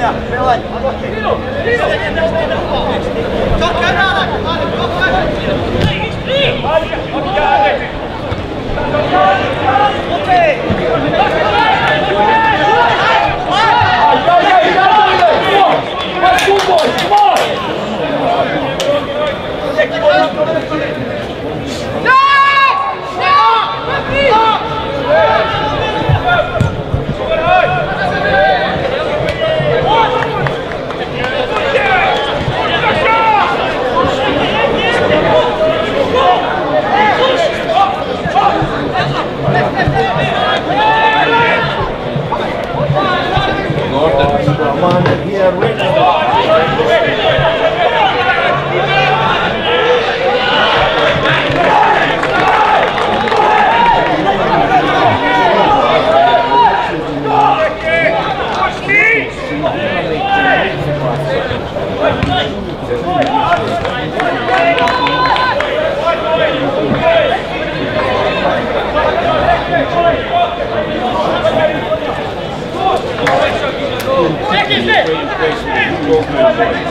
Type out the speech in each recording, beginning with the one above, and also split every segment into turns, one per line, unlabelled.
Come on! one.
Oh,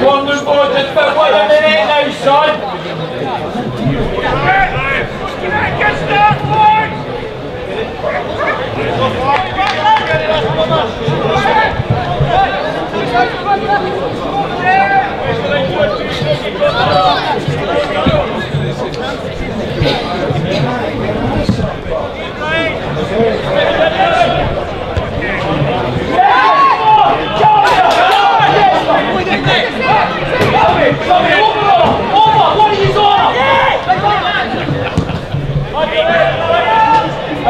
Quantos
Thank you.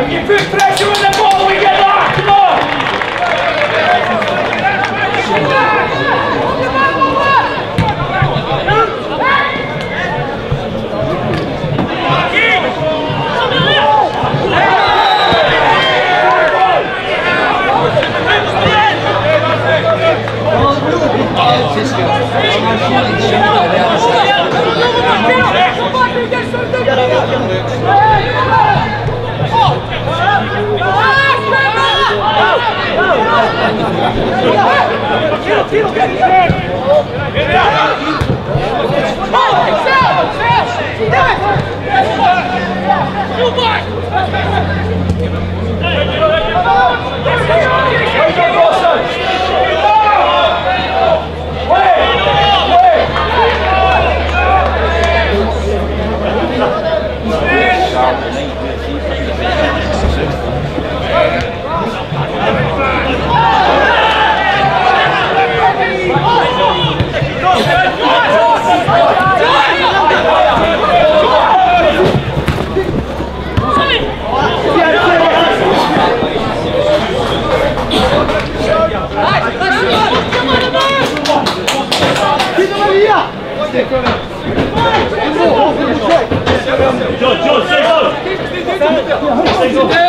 Give pressure on them! Vai! Yeah.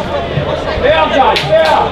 Yeah!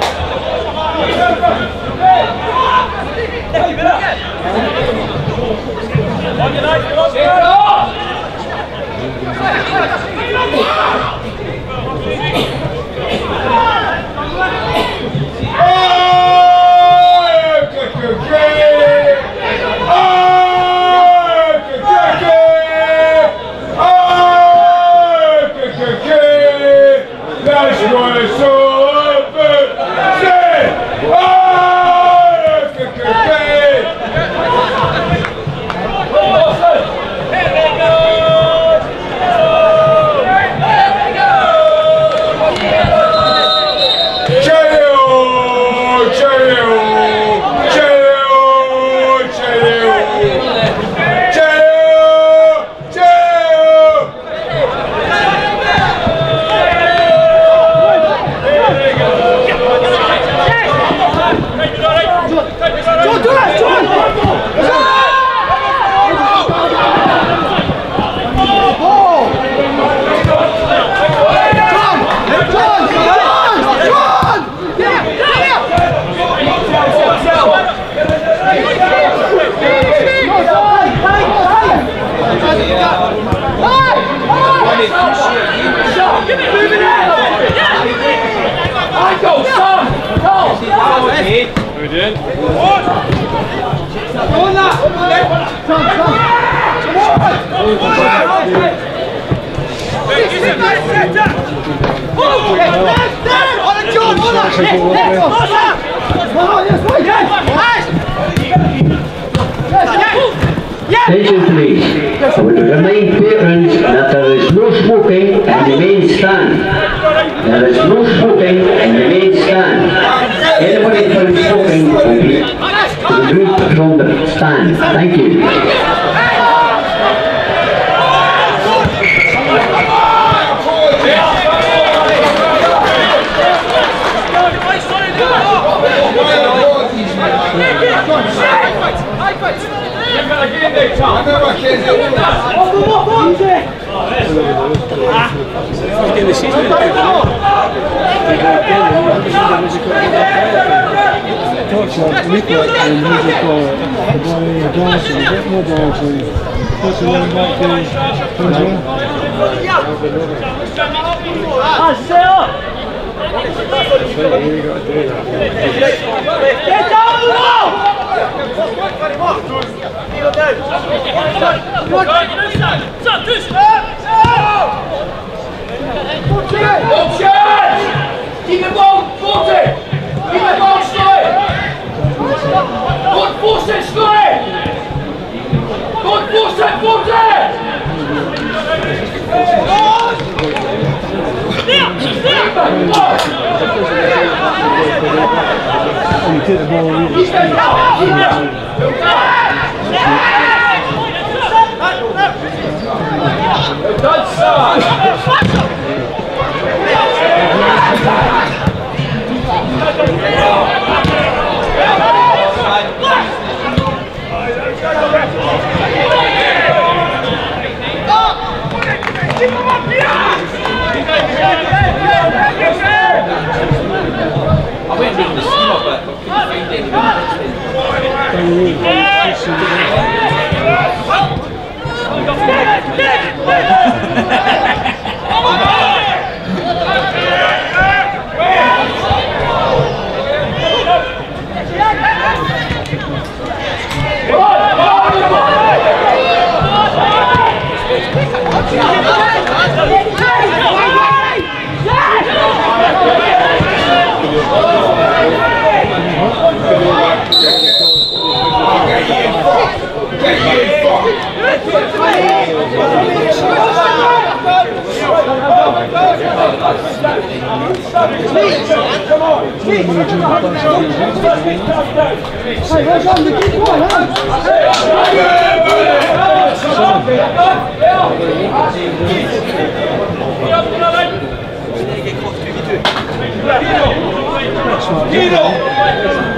Guido!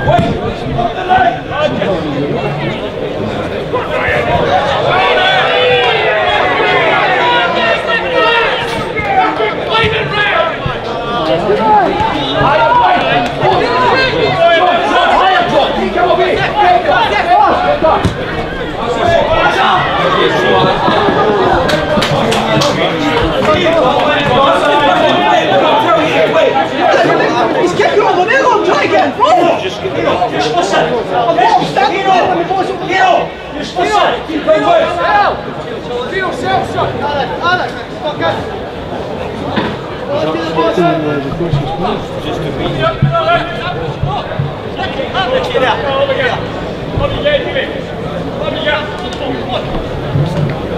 Wait! Up the leg! He's kicking on
the
middle, try again, bro! Just
get off, you're supposed to... Bro, stop it
off, let me force him, get off! You're supposed to... Keep going,
boys! Be yourself, son!
Alan, Alan, fuck up!
Just to
beat up, Let me
get out! Let me get
out! Let me
get out!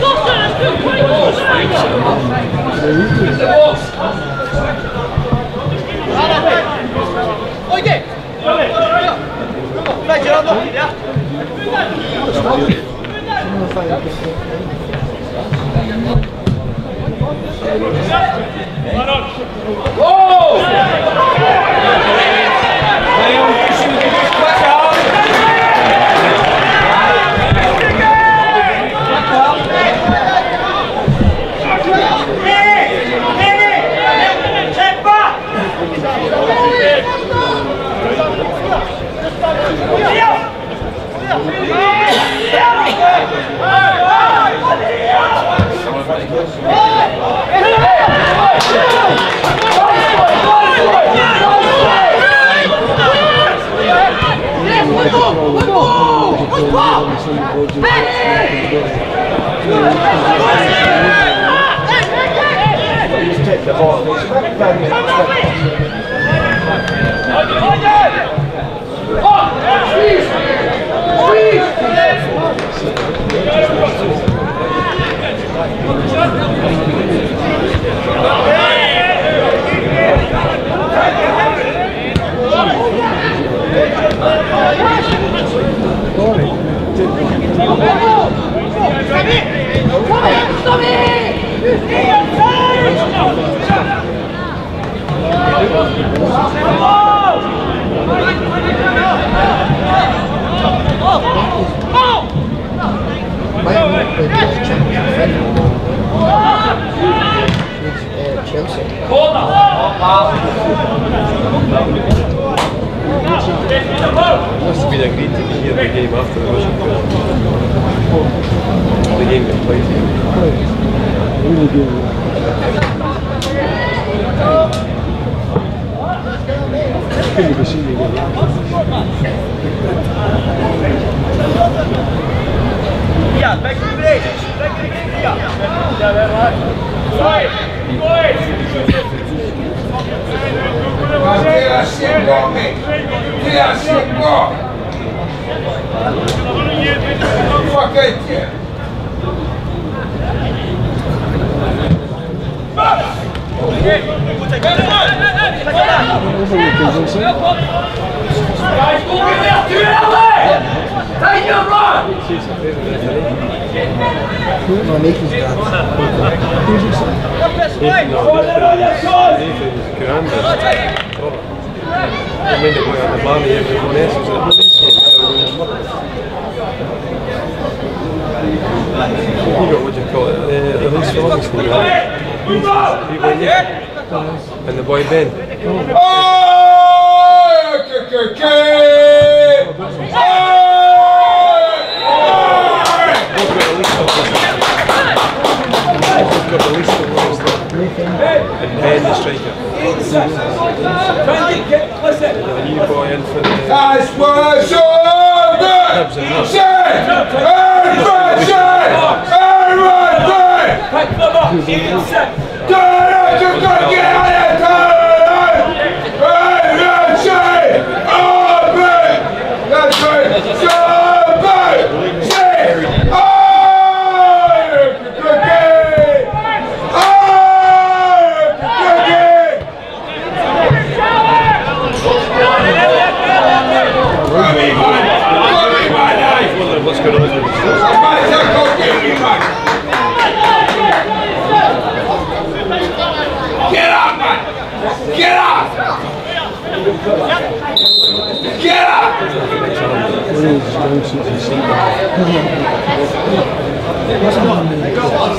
go! Oh!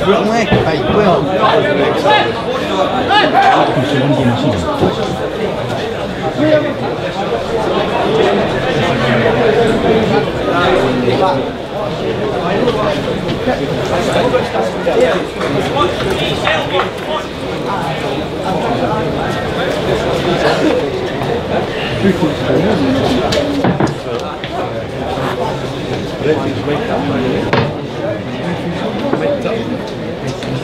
Mec, pas peur. Let me.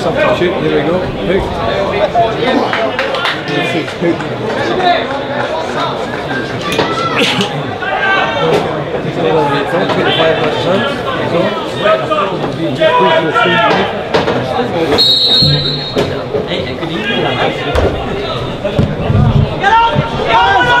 substitute, there we go. Hook. This is hook.
Take a little bit from,
get the fire back down. So, push your feet back. Hey, I could even have ice. Get out!
Get out!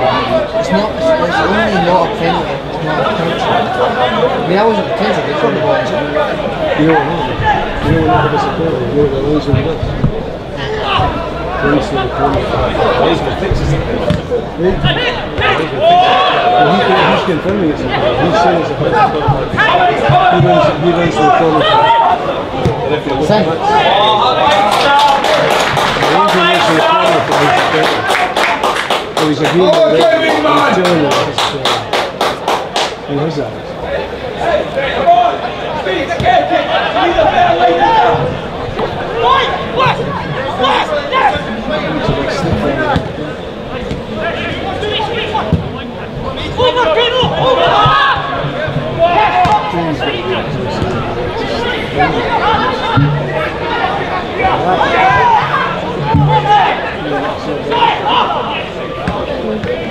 It's not, it's, it's only not a penalty, it's not a penalty. I mean, I wasn't potential, they could have won.
You don't know. you're not a penalty, You're the loser wins. He's confirming it's a penalty. He's saying it's a penalty. He runs, he runs to the corner.
And
if you look at it, he runs to the corner for the penalty. So was a
human
oh, okay,
big man.
Still. Hey, hey, come on! Please, I can't get He's a way down! Right! Left!
Left! Yes!
Inferno.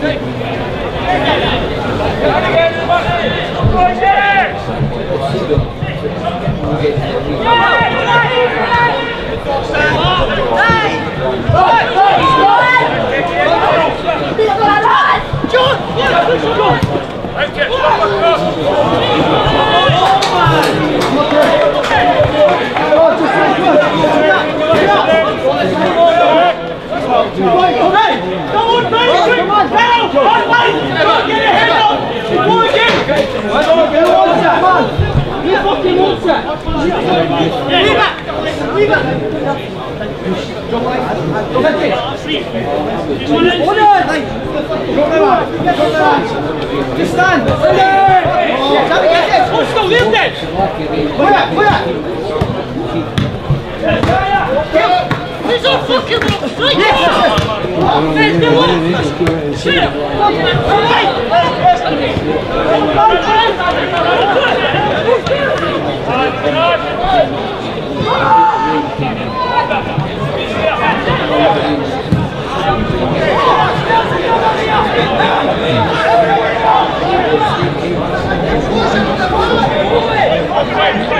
Go! Push
the lift
it!
Put it, put it! Jezu, fuck you, bro! Right there! Right, right.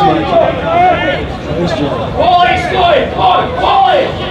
Voy,
Joy, Joy, Joy!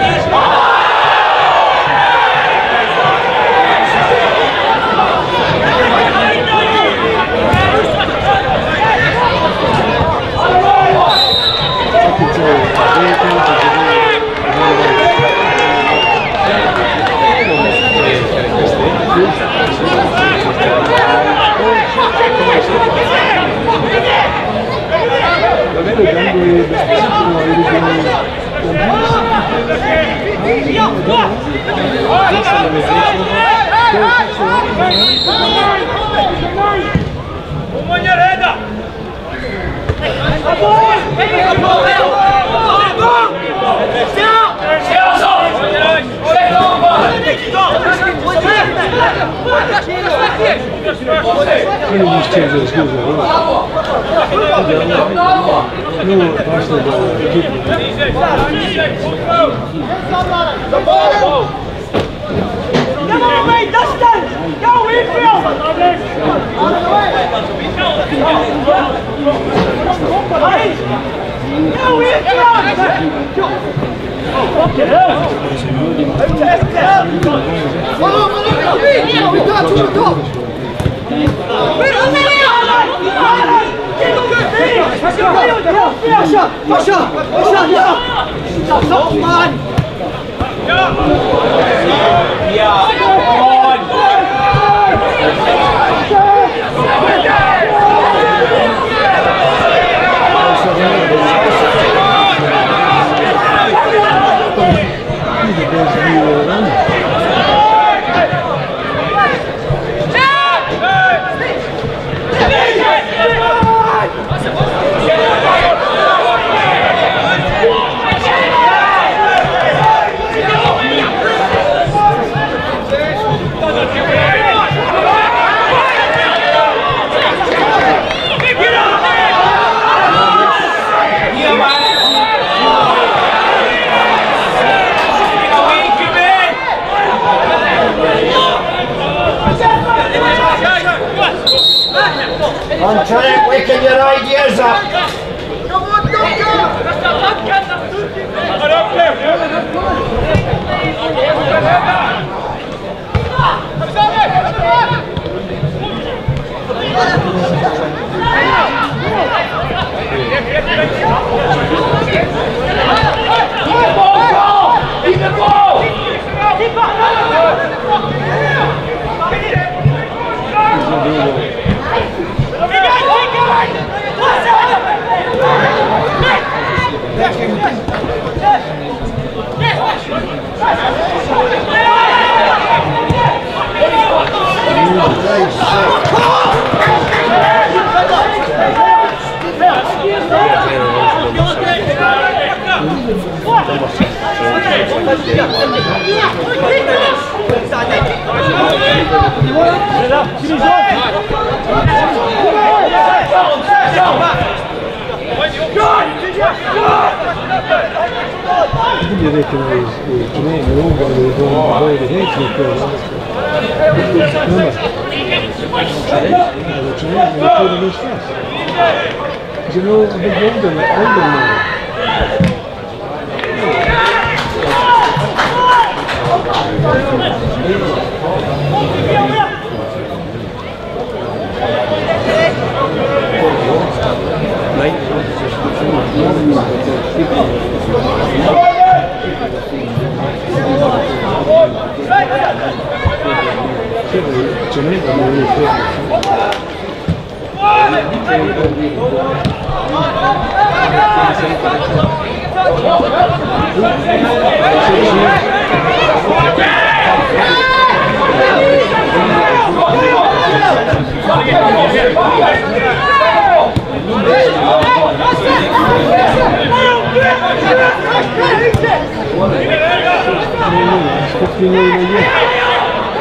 Умань Реда! Огонь! Огонь! Pretty much can't Ja!
Ja! I'm
trying to waking your ideas up.
Come on, go, go! direito, mas também o húngaro levou um banho de Ze wil een beetje omdoen, omdoen. Nee, dat is Спокойно,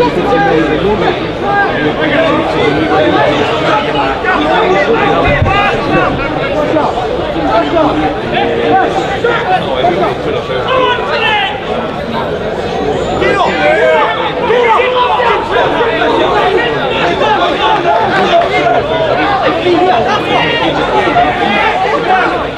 Let's go!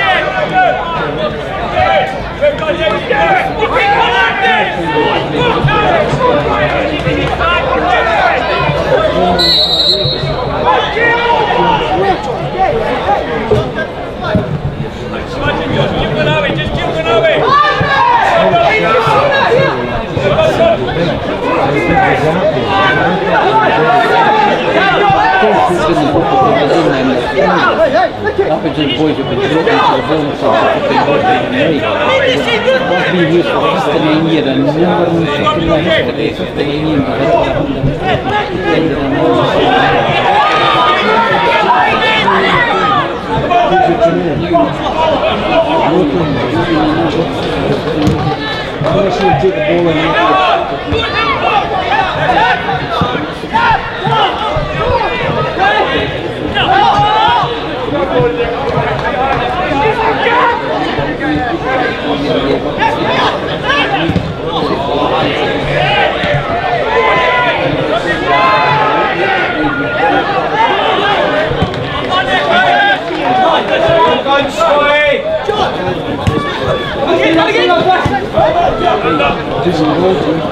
Yeah.
pictures of boys who've been brought into the ball since they were fucking made. I've been used for 59 years and never in fucking life for 59 years
I haven't done it.
I'm going to shoot the
ball in the Desenvolve, né?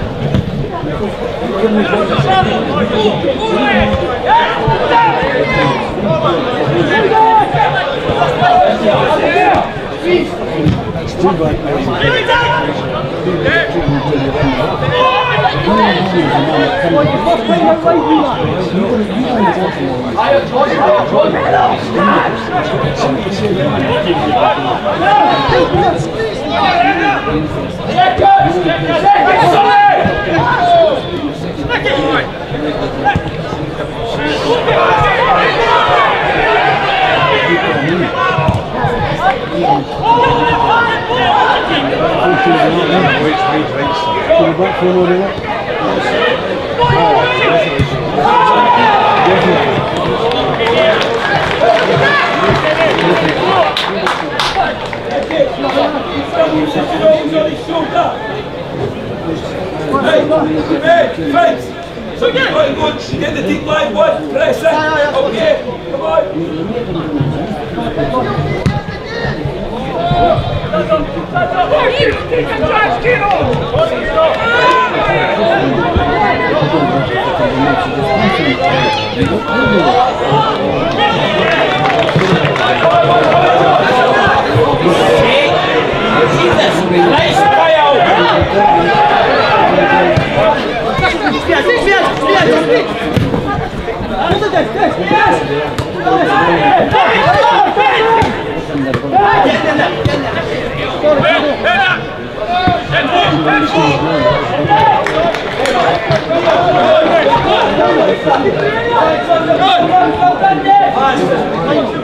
can't wait for each other? It's too bad. To the back for an order.
Hey, friends! So get going good. Get the deep line, boy. Press it. Okay, come on. Well done, Dick.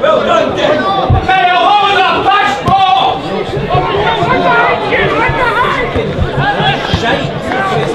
Belgrande! Pera,
vamos na paz, pô!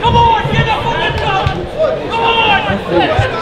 Come on, get the top! Come on!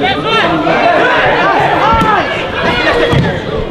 Let's go!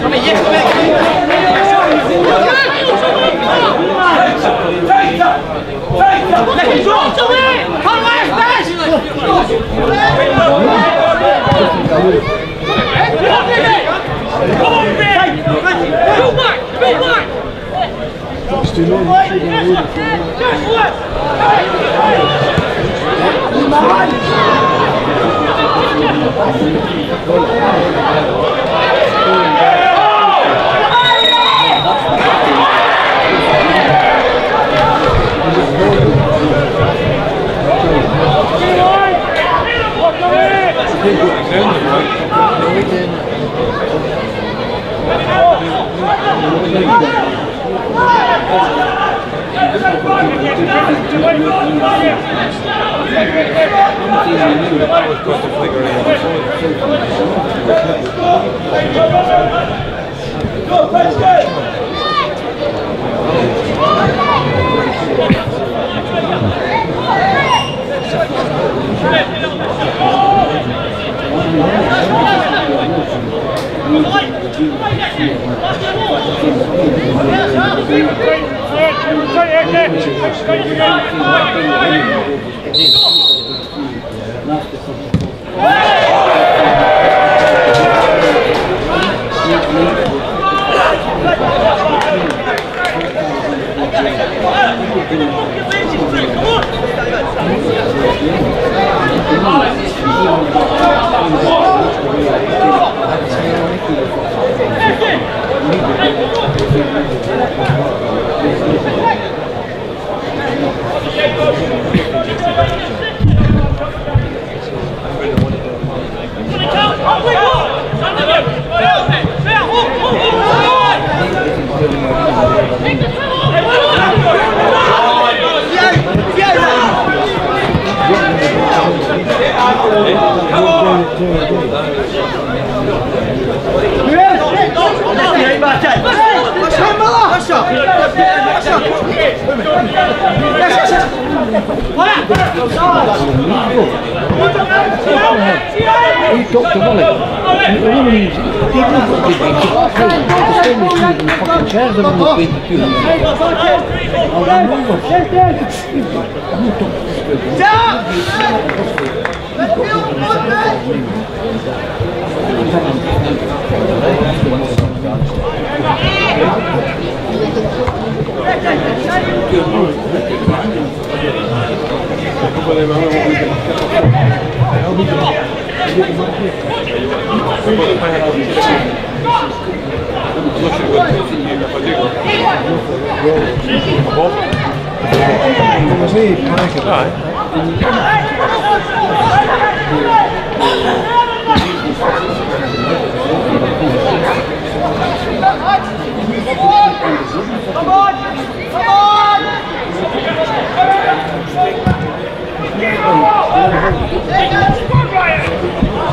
Kom maar, Jeff, kom maar.
Keep back. Keep back.
Go, let's go!
Come on! Thank you. dropped the wallet. And all these people got big bags of clothes. The same as you can fucking share them on the big queue. I'll run over. You've got, I'm not talking to this good guy. You've got people who say that I'm leaving. Thank you. Come on! Come on!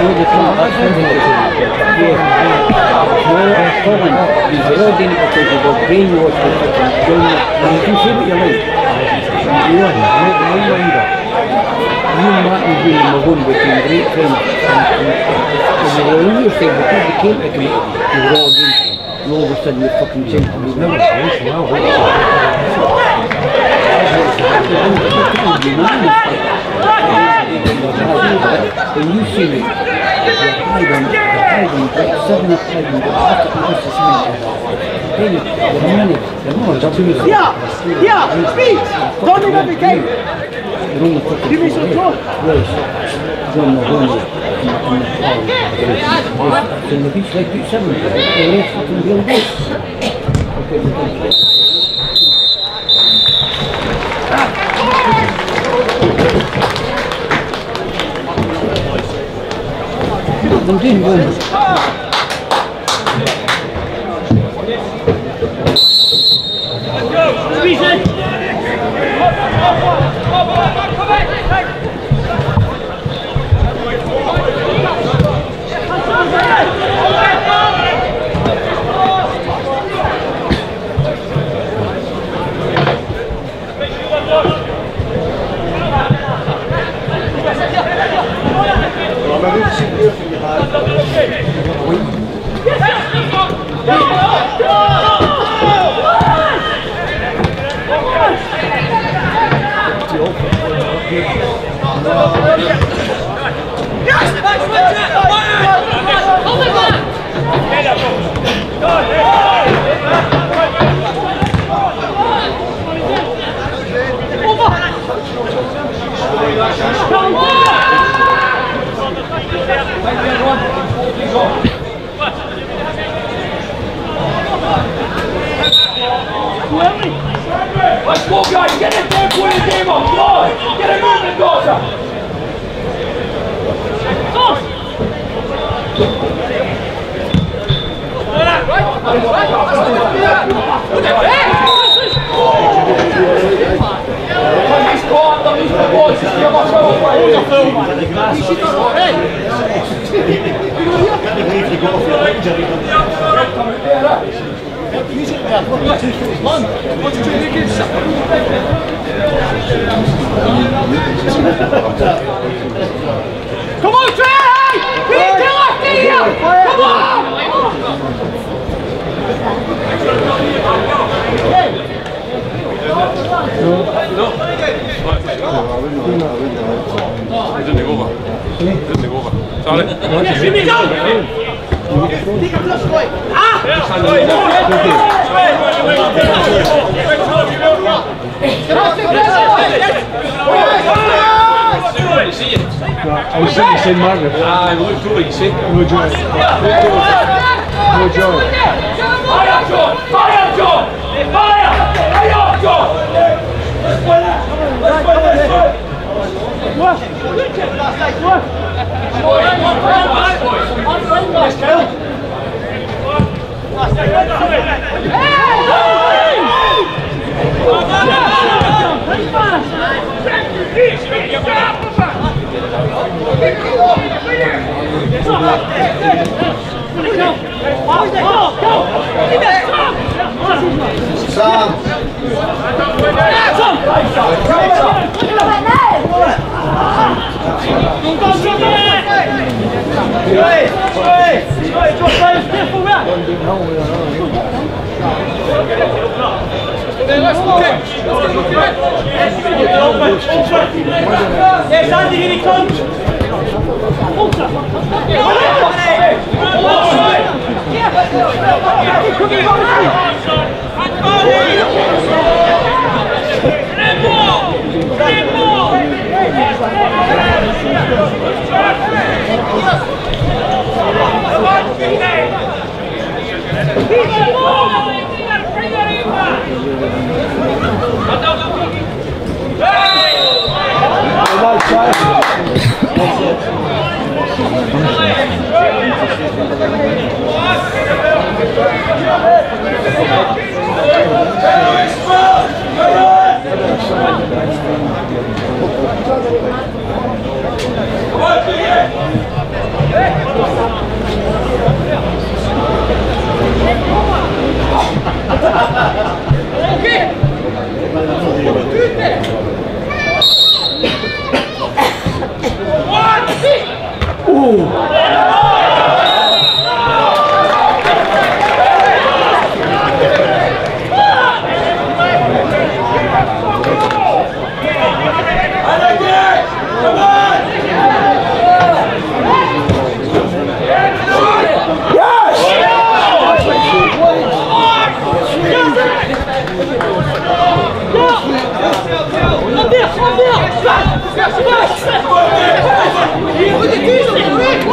of you changed to me. Never When you see me, seven up five and after the first assignment. The money, the more is.
Yeah, yeah, speed. Don't leave every game. Give me some talk.
John Mahoney. In the beach like beach seven, the late fucking Bill Gates. 你
们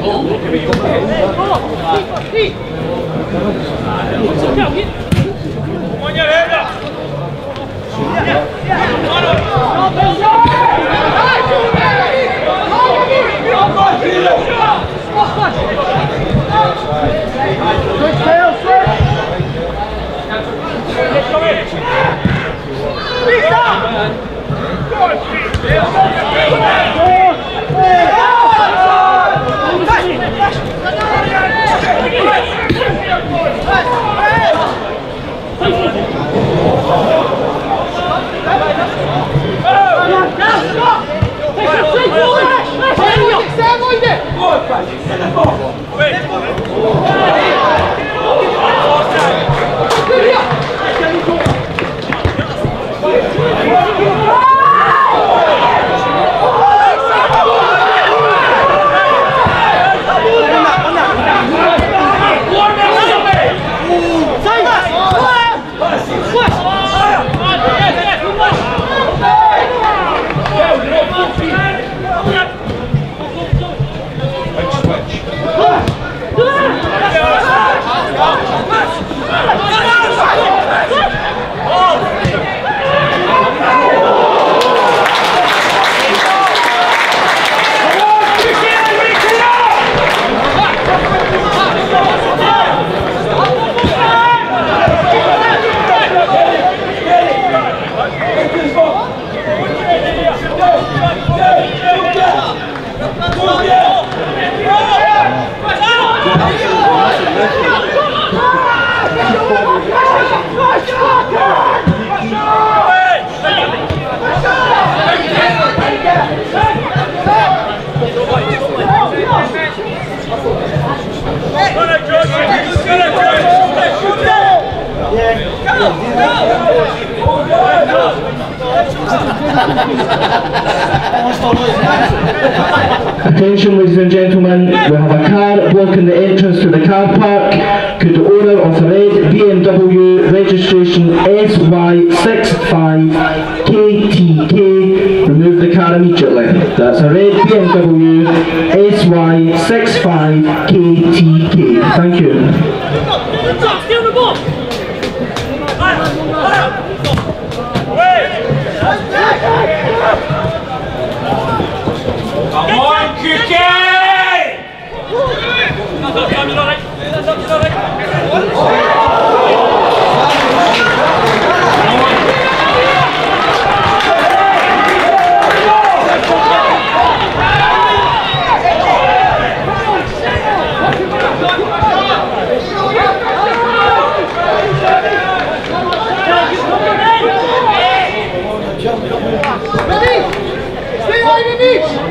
Go! Go! Forza!
Attention ladies and gentlemen, we have a car blocking the entrance to the car park. Could the owner of the red BMW registration SY65KTK remove the car immediately? That's a red BMW SY65KTK. Thank you.
Oh! The ball!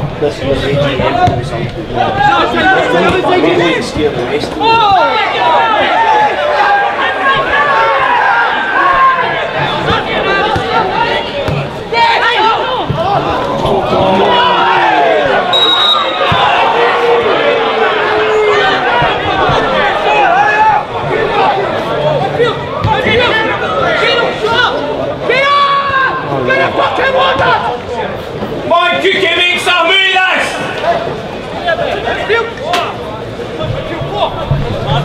da sua vez direita da comissão de
cultura. Nós vamos esquerda, mestre.
Oh!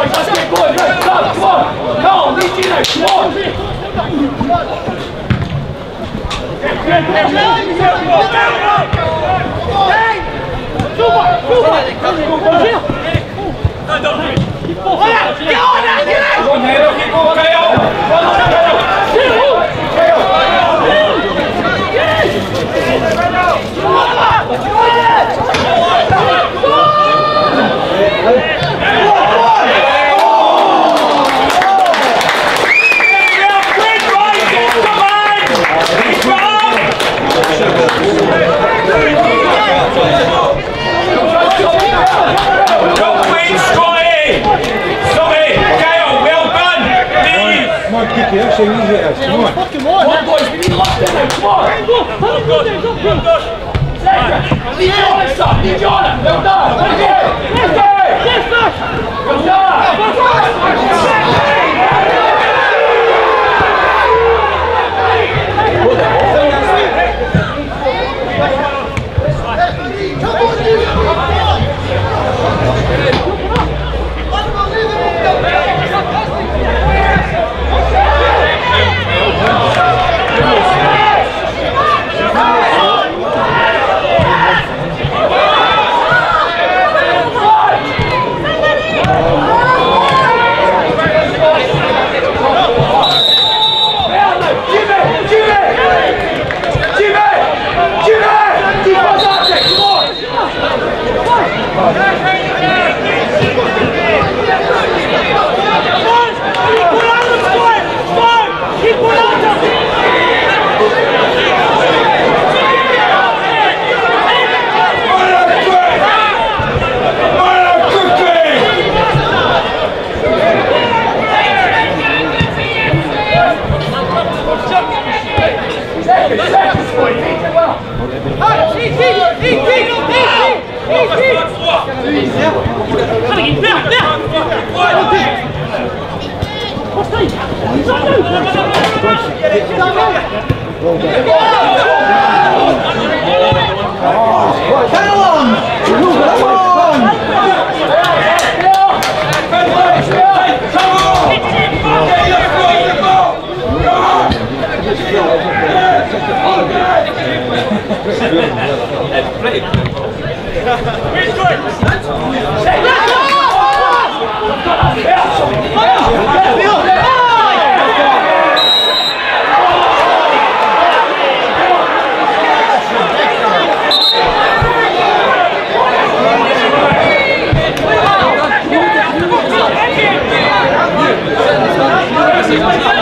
on, I said, go on, go, come,
come on, come on,
lead you there, come on.
Yeah. que que é, cheio de reais. É um Pokémon, né? 2 mil, Miliona só, miliona! Eu
dá! Eu dá!
Eu
dá! Eu dá! Let's go!
Watch it.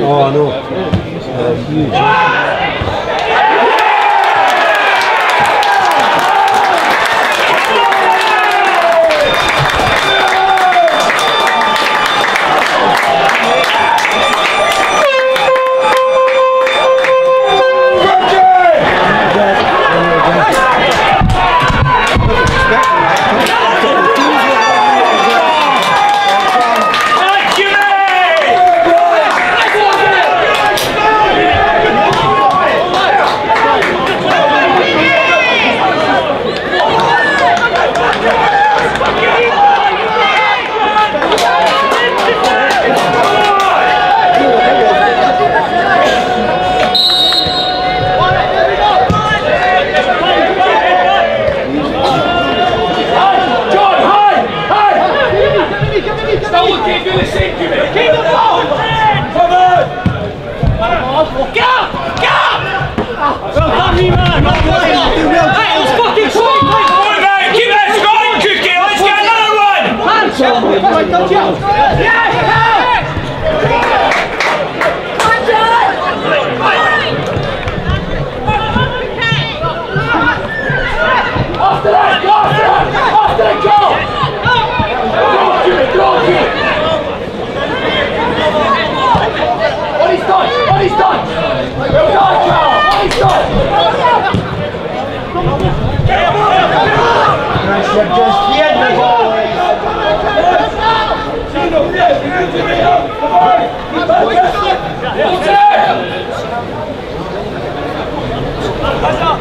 Oh, know. Uh, huge.
가자!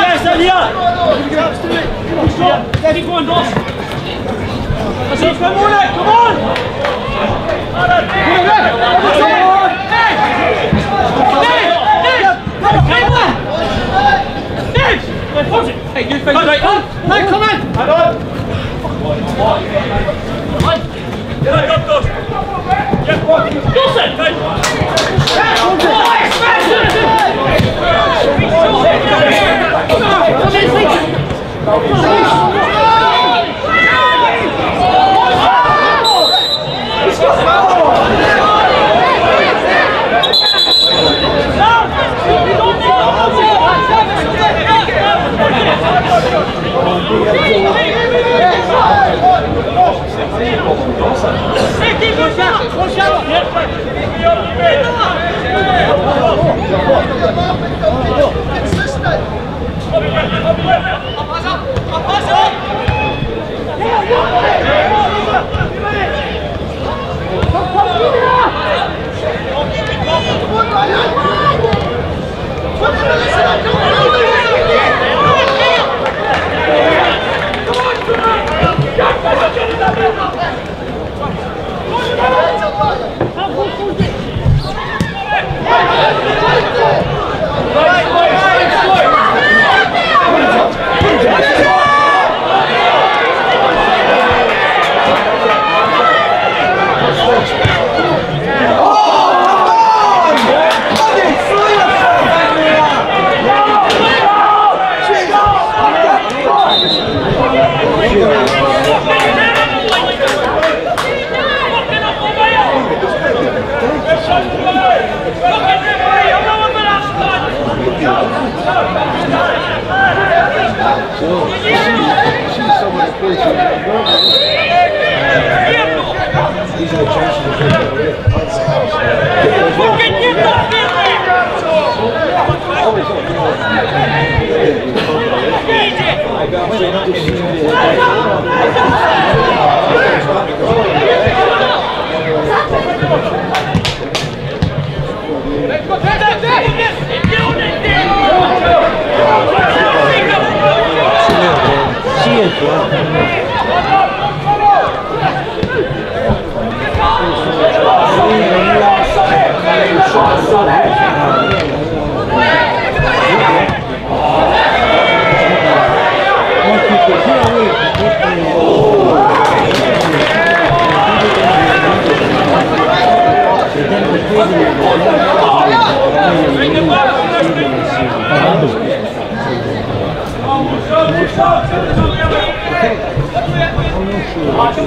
jij staat hier! Zet die gewoon los! Dat is niet meer moeilijk, kom on! Nee! Nee! Nee! Nee! Nee! Nee! Nee! kom on!
Johnson!
Expansion! Let's go. Let's go! 신기해 좋아 아, 좀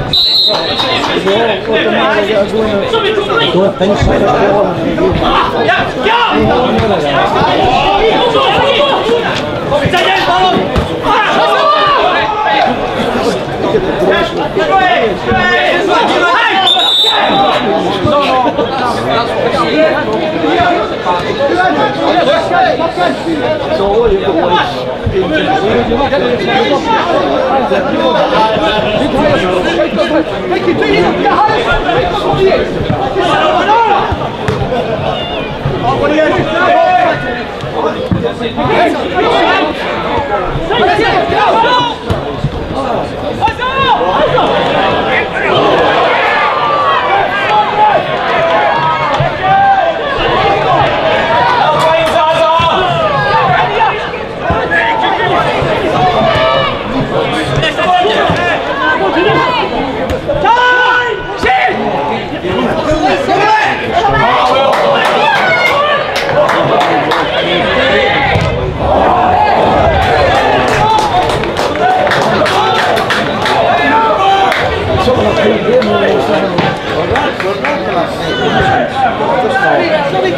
Hey! Let's go!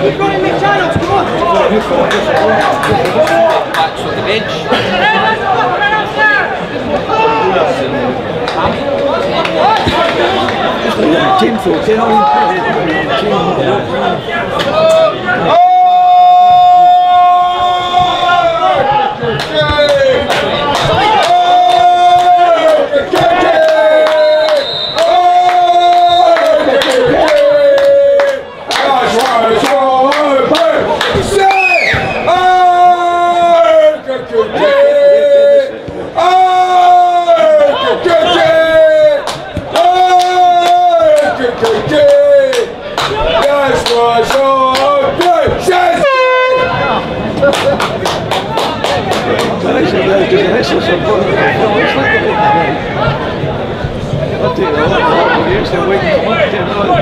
You've got to make channels, come on!
Back to the bench. James,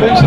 That's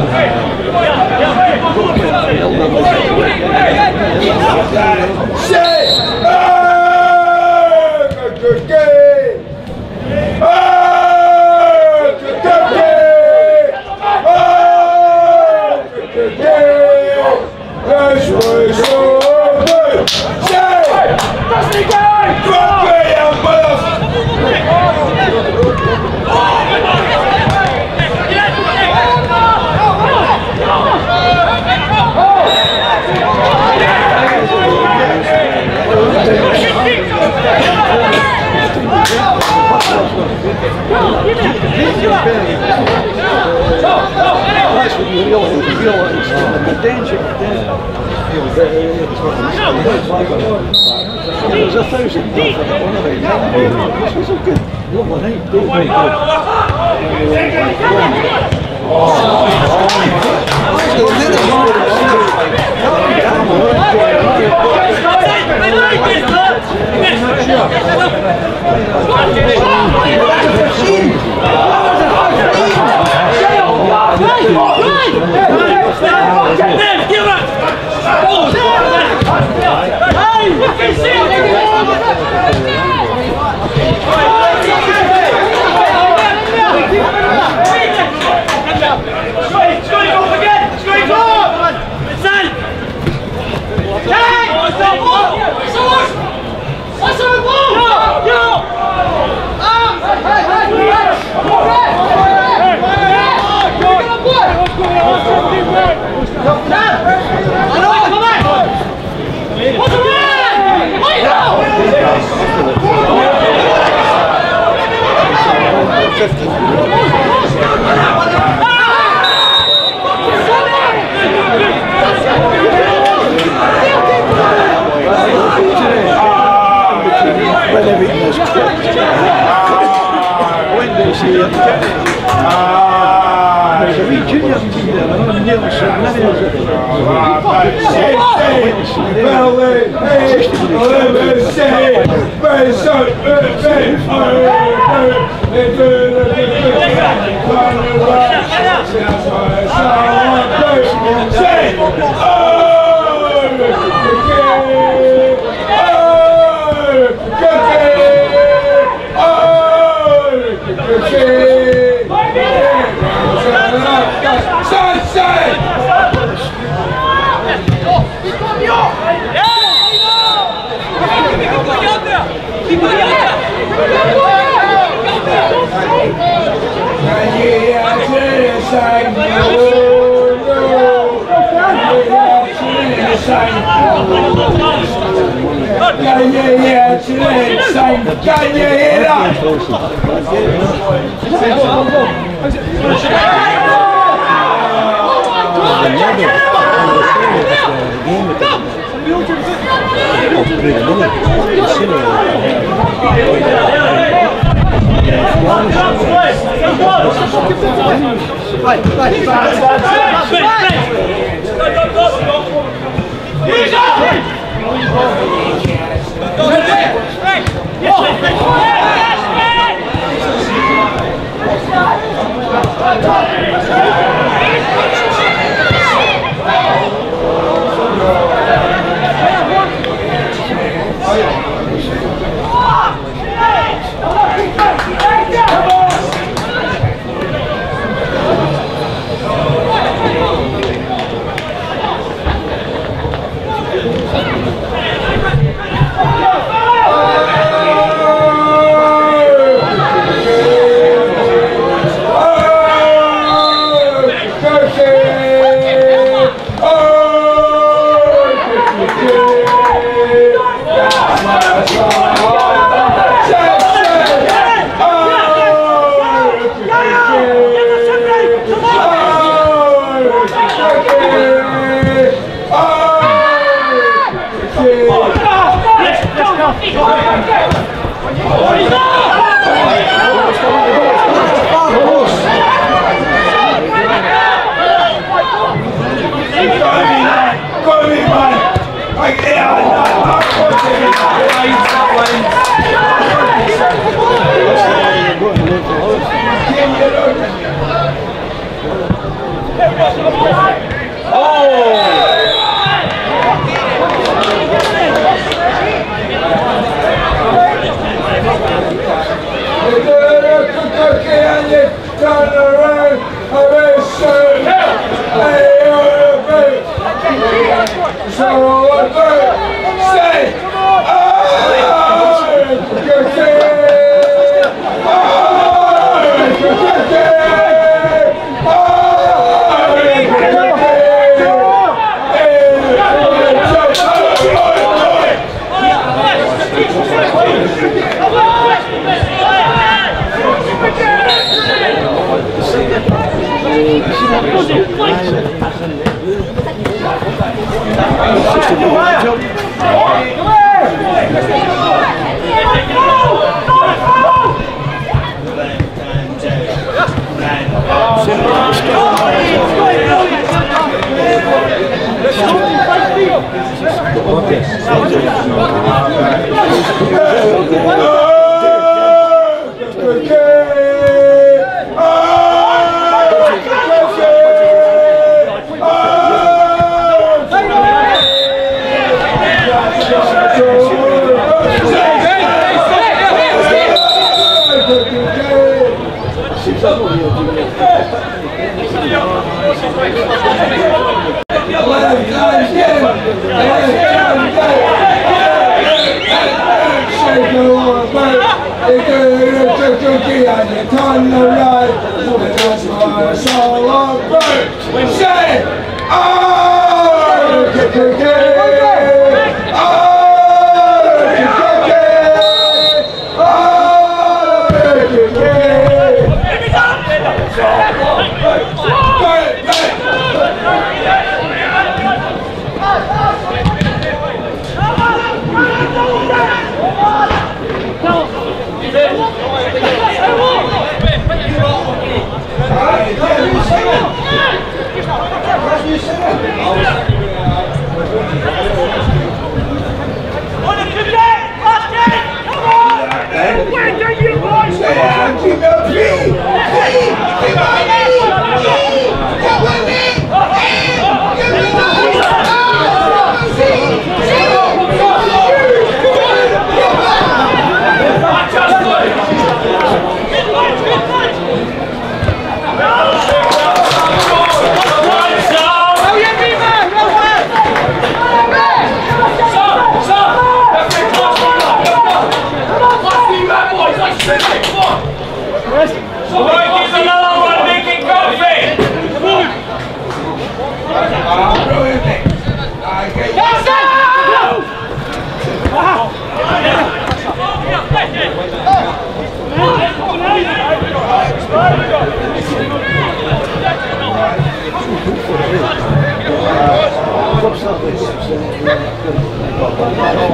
I'm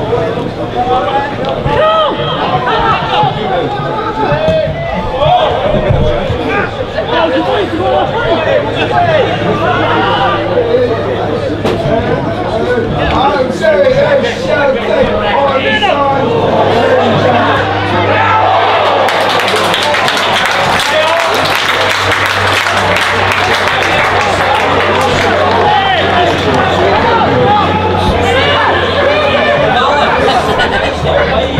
serious, I'm I'm
Yeah.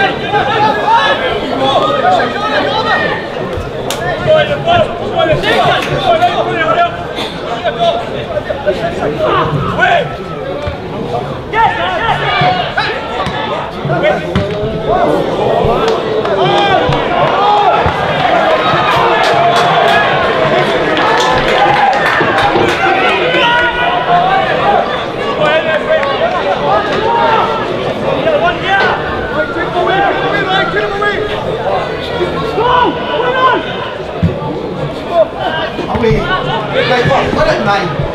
Yes, yes,
yes! Wait! vai, pô, bora, vai.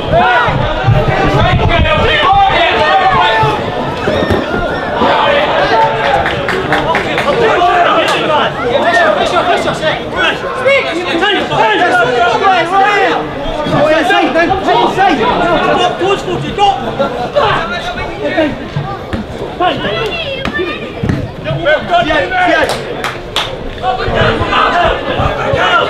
Fiat, Fiat! Fiat!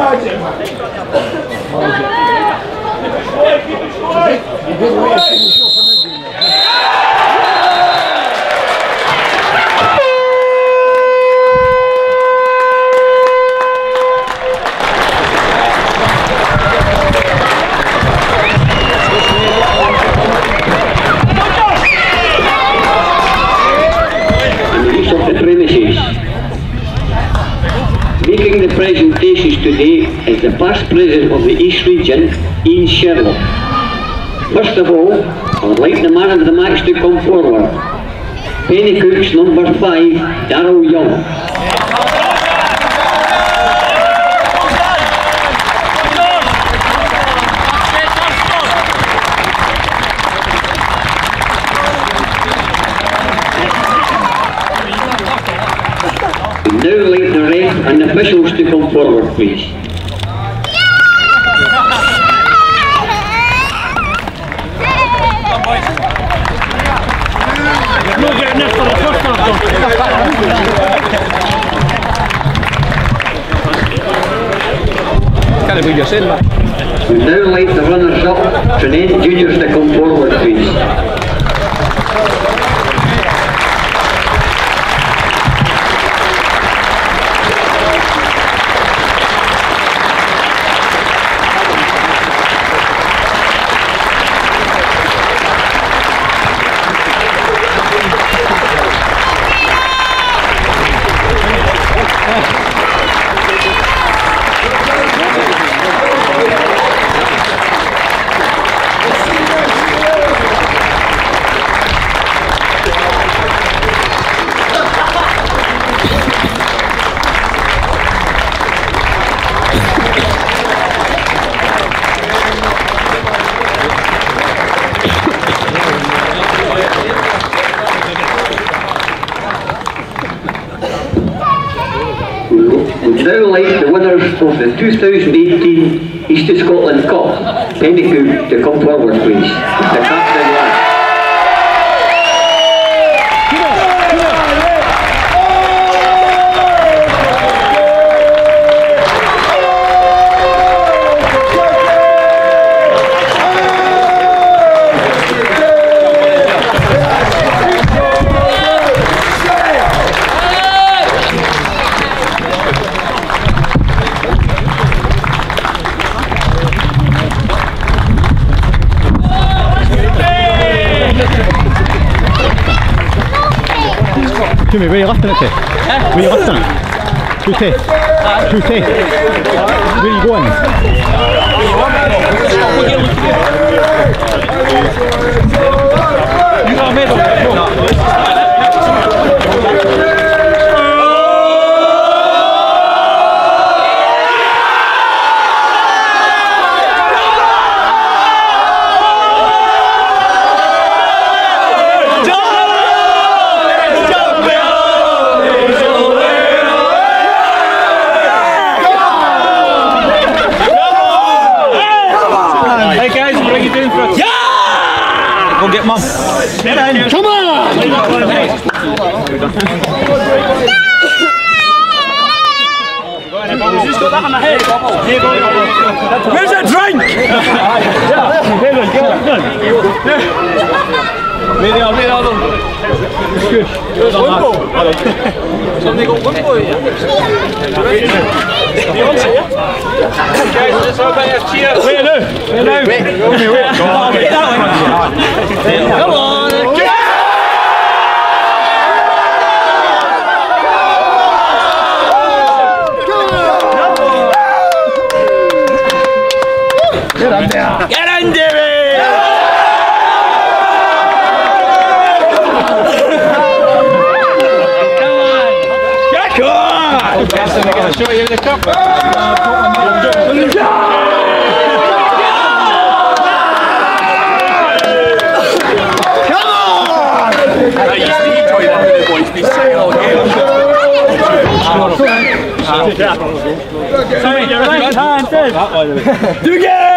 Magic, man.
Use of the premises. Making the presentations today is the past president of the East Region, Ian Sherlock. First of all, I would like the man of the match to come forward. Penny Cooks number five, Darrell Young. Now like the ref and officials to come forward, please.
That.
We'd now like the runners-up, to Tranent Juniors to come forward, please. Cup, Penicuik, to come forward, please.
Are you it to? Where are you lifting it? Two ten. Two ten. Where are you going?
You got a medal? Hey guys, what are you doing for a
it, Mum.
Come
Who's got that on the head?
Where's the drink?
Where they are, where are they? Come on.
Get in there! Get in there! Come on!
Gaston, they're going to show you the cup.
I used to enjoy that with the boys, be singing all game.
Sorry, your right hand, Dave.
Do again!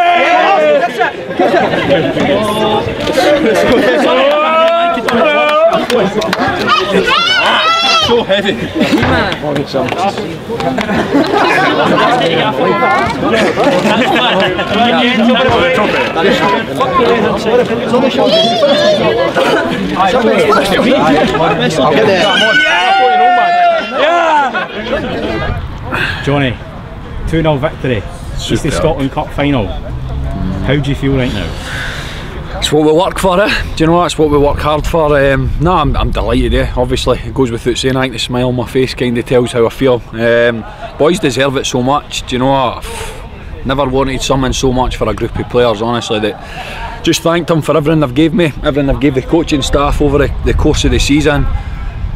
So heavy.
Johnny, 2 0 victory. It's the Scotland Cup final. How do you feel right now?
It's what we work for, eh? Do you know what? that's what we work hard for? Um, no, I'm, I'm delighted, eh? Obviously, it goes without saying. I think the smile on my face kind of tells how I feel. Um, boys deserve it so much. Do you know what? I've never wanted something so much for a group of players, honestly. That just thanked them for everything they've gave me, everything they've gave the coaching staff over the, the course of the season.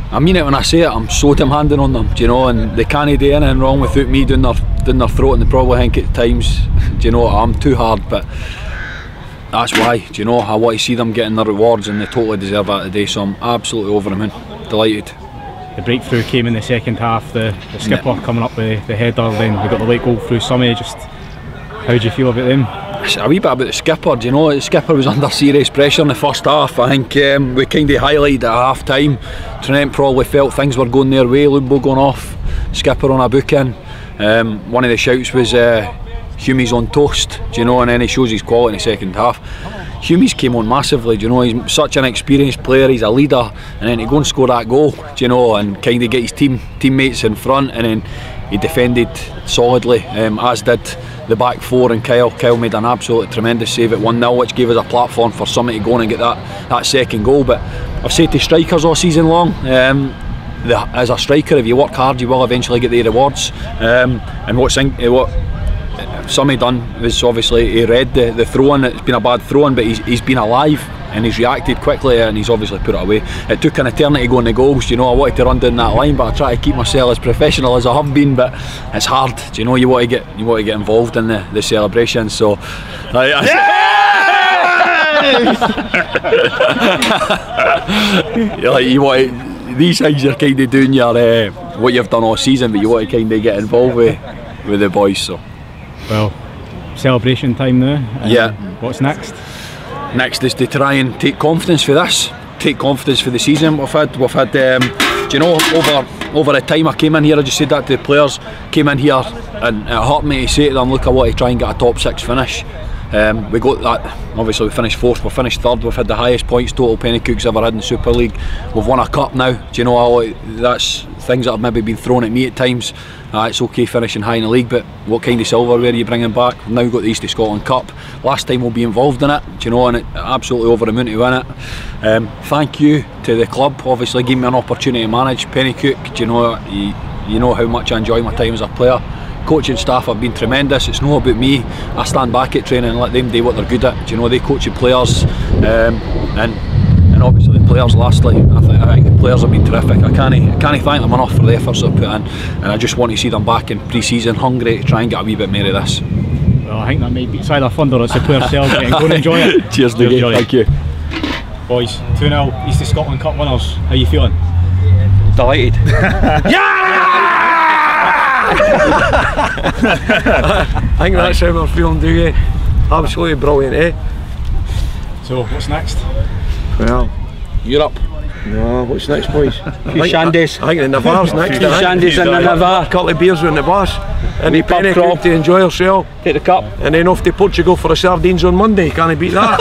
I mean it when I say it, I'm so demanding on them, do you know, and they can't do anything wrong without me doing their, doing their throat and they probably think at times, do you know, I'm too hard, but that's why, do you know, I want to see them getting their rewards and they totally deserve that today, so I'm absolutely over the moon, delighted.
The breakthrough came in the second half, the, the skipper coming up with the header, then we got the late goal through Summy. Just how do you feel about them?
A wee bit about the skipper, do you know, the skipper was under serious pressure in the first half. I think um, we kind of highlighted at half time. Trent probably felt things were going their way, Lumbo going off, skipper on a booking. Um, one of the shouts was uh, Humie's on toast, do you know, and then he shows his quality in the second half. Humie's came on massively, do you know, he's such an experienced player, he's a leader, and then to go and score that goal, do you know, and kind of get his team teammates in front, and then he defended solidly, um, as did the back four and Kyle. Kyle made an absolutely tremendous save at 1 0, which gave us a platform for somebody to go and get that, that second goal. But I've said to strikers all season long, um, the, as a striker, if you work hard, you will eventually get the rewards. Um, and what's in, what Sommy done was obviously he read the, the throw in. It's been a bad throw in, but he's, he's been alive and he's reacted quickly and he's obviously put it away. It took an eternity going to goals. You know, I wanted to run down that line, but I try to keep myself as professional as I have been. But it's hard. Do you know you want to get you want to get involved in the, the celebrations? So. I, I You're like you want to, these things you're kind of doing your uh, what you've done all season, but you want to kind of get involved with with the boys. So.
Well, celebration time now. Um,
Yeah.
What's next?
Next is to try and take confidence for this, take confidence for the season we've had. We've had, um, do you know, over over the time I came in here, I just said that to the players. Came in here and it hurt me to say to them, look, I want to try and get a top six finish. Um, we got that. Obviously, we finished fourth. We finished third. We've had the highest points total Penicuik's ever had in the Super League. We've won a cup now. Do you know? That's things that have maybe been thrown at me at times. Uh, it's okay finishing high in the league, but what kind of silverware are you bringing back? We've now got the East of Scotland Cup. Last time we'll be involved in it. Do you know? And it, absolutely over the moon to win it. Um, thank you to the club. Obviously, giving me an opportunity to manage Pennycook. Do you know? You, you know how much I enjoy my time as a player coaching staff have been tremendous. It's not about me. I stand back at training and let them do what they're good at. Do you know they coach the players, um, and and obviously the players. Lastly, I, th- I think the players have been terrific. I can't I can't thank them enough for the efforts they've put in, and I just want to see them back in pre-season hungry to try and get a wee bit more of this.
Well, I think that may be it's either fun or it's the player celebrating. Go and enjoy it.
Cheers, Dougie. Thank you.
Boys, 2 0 East of Scotland Cup winners. How are you feeling?
Delighted.
yeah!
I think that's how we're feeling, do you? Absolutely brilliant, eh?
So, what's next?
Well,
Europe.
No, what's next, boys?
Few shandies.
I think the Navarre's next.
Few
I think.
shandies in the Navarre.
couple of beers in the bars. And
pub
penny cook to enjoy herself.
Take the cup.
And then off to Portugal for the sardines on Monday. Can I beat that?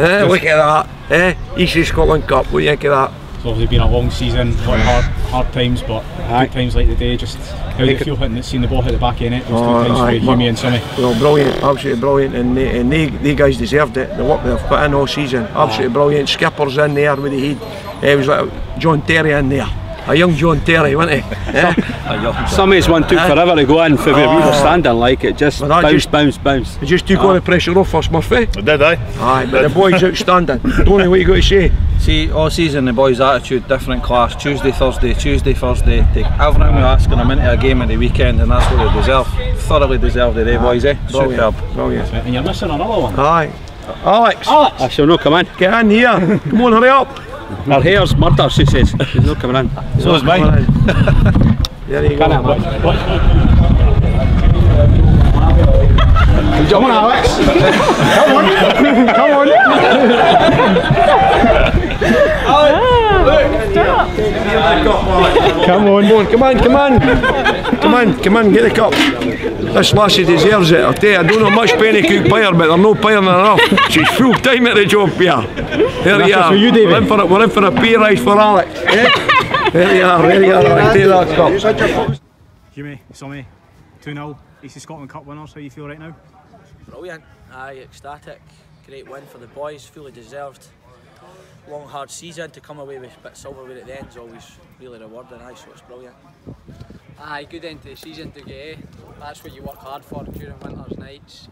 eh, look at that. Eh? Easy Scotland Cup. What do you think of that?
It's obviously been a long season, a lot of hard, hard times, but good times like today. Just how do you feel hitting, seeing the ball hit the back end? It those
Oh,
two times
aye,
for and.
Well, brilliant, absolutely brilliant, and they, and they, they guys deserved it. The work they've put in all season, absolutely brilliant. Skippers in there with the head. Eh, it was like John Terry in there, a young John Terry, wasn't he? Eh?
Some of his one took
Eh?
forever to go in for where we were
Oh.
standing like it just
Well, that
bounce,
just-
bounce, bounce.
It just took
Ah.
all the pressure off us, Murphy.
Did I?
Aye, but the boys outstanding. Tony, what you got to say?
See, all season the boys' attitude different class. Tuesday, Thursday, Tuesday, Thursday. Take everything we ask and them into a game at the weekend, and that's what they deserve. Thoroughly deserve today, boys. Eh?
Brilliant,
Superb.
brilliant.
And you're missing another one.
Aye. Alex.
Alex. I shall not come in.
Get in here. Come on, hurry up.
El Hei els mortos, sí, sí, és el
cabran. Són els mai. Ja dic,
Cana, boig.
Come on, Alex. Come on. Come on.
Come on, come on, come on, come on, come on, come on, get the cup. This lassie deserves it. I tell you, I don't know much Penicuik pyre, but there's no pyre enough. She's full time at the job here. There you are.
for you, David.
We're in for a, we're in for a pay rise for Alex. eh? there you are, there you are. Alex. Take that cup.
Hume, Summy, 2 0. East Scotland Cup winners. How you feel right now?
Brilliant. Aye, ecstatic. Great win for the boys, fully deserved. Long hard season to come away with a bit silverware at the end is always really rewarding, aye, so it's brilliant.
Aye, good end to the season to get. eh? That's what you work hard for during winter's nights.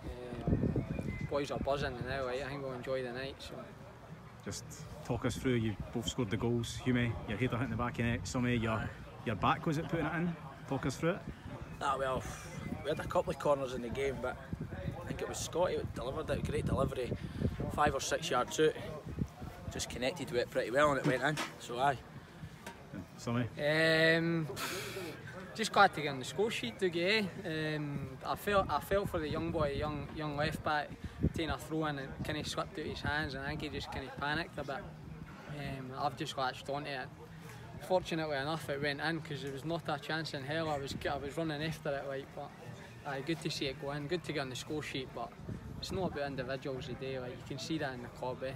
Um, boys are buzzing now, right? I think we'll enjoy the night. So.
Just talk us through. You both scored the goals. Hume, your header hitting the back of net. Summy, your your back was it putting it in? Talk us through it.
Ah, well, we had a couple of corners in the game, but I think it was Scotty that delivered it. Great delivery, five or six yards out. Just connected with it pretty well and it went in. So aye.
Summy.
Um, just glad to get on the score sheet to get. eh? Um, I felt I felt for the young boy, young young left back, taking a throw in and kind of slipped out his hands, and I think he just kind of panicked a bit. Um, I've just latched onto it. Fortunately enough, it went in because there was not a chance in hell. I was I was running after it like, but aye, good to see it go in. Good to get on the score sheet, but it's not about individuals today. Like you can see that in the club. Eh?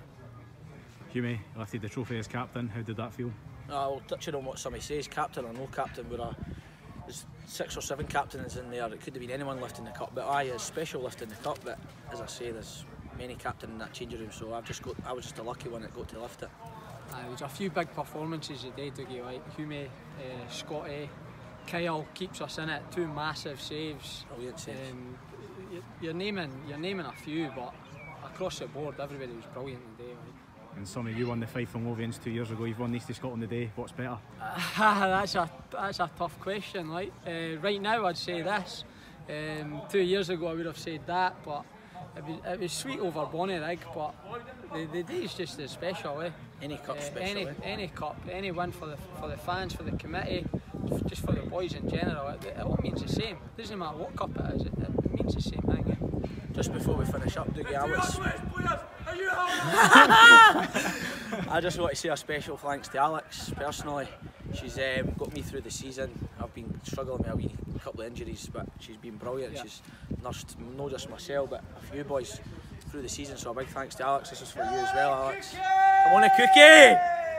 Hume lifted the trophy as captain. How did that feel?
Uh, well, touching on what somebody says, captain or no captain, we're a, there's six or seven captains in there. It could have been anyone lifting the cup, but I it's special lifting the cup. But as I say, there's many captains in that changing room, so I've just got, I was just a lucky one that got to lift it.
Aye, there was a few big performances today to get like Hume, uh, Scotty, Kyle keeps us in it. Two massive saves.
Brilliant saves.
Um, you're, you're naming you're naming a few, but across the board, everybody was brilliant today.
some of you won the fight from Lothians two years ago. You've won East of Scotland today. What's better?
that's a that's a tough question. Like uh, right now, I'd say this. Um, two years ago, I would have said that, but it was, it was sweet over Bonnyrigg. But the, the day is just as special, eh?
Any cup
Uh,
special,
any
eh?
any cup, any win for the for the fans, for the committee, just for the boys in general. It, it all means the same. It doesn't matter what cup it is. It, it means the same thing. Eh?
Just before we finish up, Dougie, I was. I just want to say a special thanks to Alex personally. She's um, got me through the season. I've been struggling with a wee couple of injuries, but she's been brilliant.
Yeah.
She's nursed not just myself, but a few boys through the season. So a big thanks to Alex. This is for you as well, Alex. I want a cookie!